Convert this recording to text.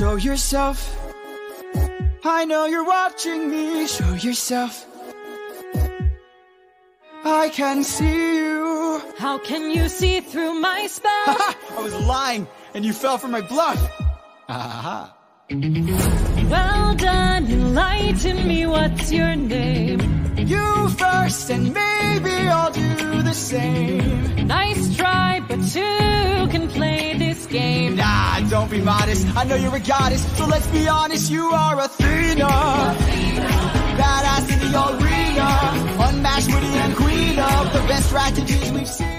Show yourself. I know you're watching me. Show yourself. I can see you. How can you see through my spell? I was lying, and you fell for my bluff. Aha. well done, enlighten me, what's your name? You first, and maybe I'll do the same. Nice try, but two can Nah, don't be modest. I know you're a goddess, so let's be honest. You are Athena. Badass in the arena. Unmatched, witty, and queen of the best strategies we've seen.